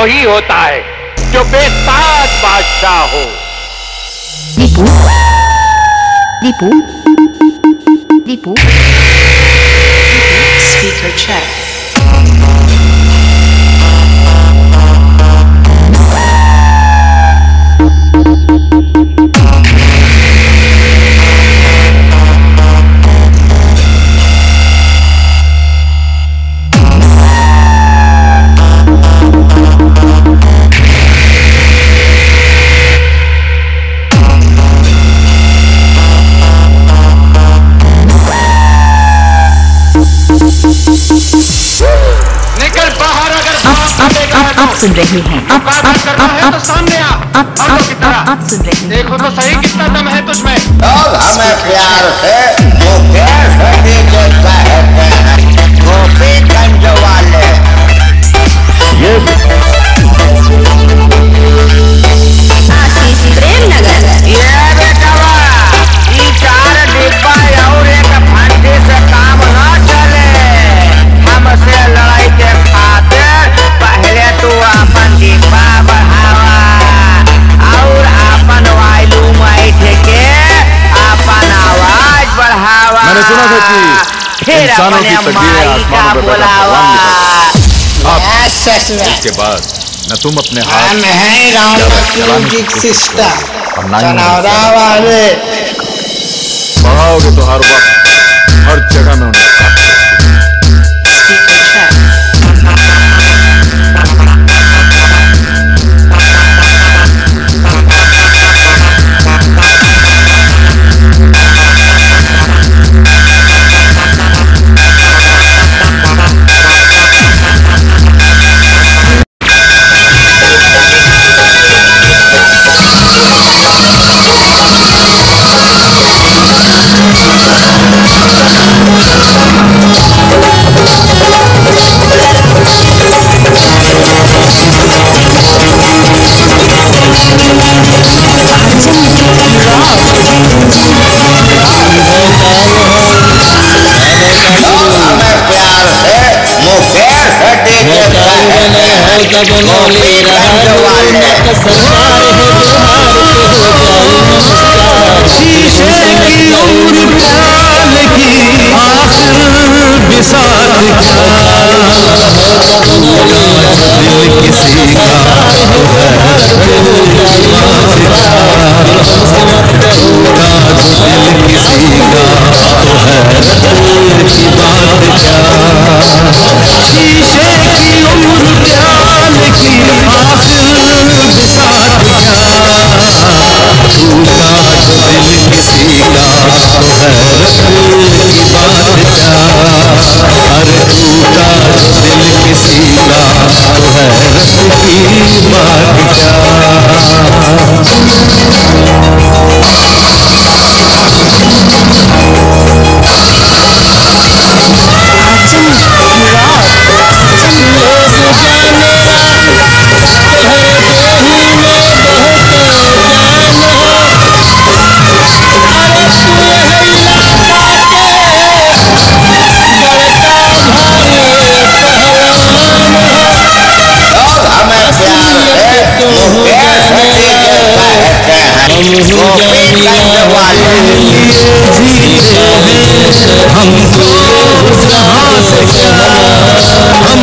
वही होता है जो बेताज बादशाह हो। दीपू। दीपू। दीपू। Speaker check. सुन रहे हैं। आप आप आप है तो आप सामने आ आप आप की आप तरह। आप सुन रहे हैं। देखो तो सही कितना दम है तुझमें। हमें प्यार से मैंने सुना था कि इंसानों की तकदीर आसमानों पे पैदा बुलावा आप इसके बाद न तुम अपने हाथ हैं राउंड की सिस्टा और ना ही तो हर वक्त हर जगह में उन्हें हड्डी के कहते हैं गोपीगंज वाले लोग हमको जहाँ से क्या हम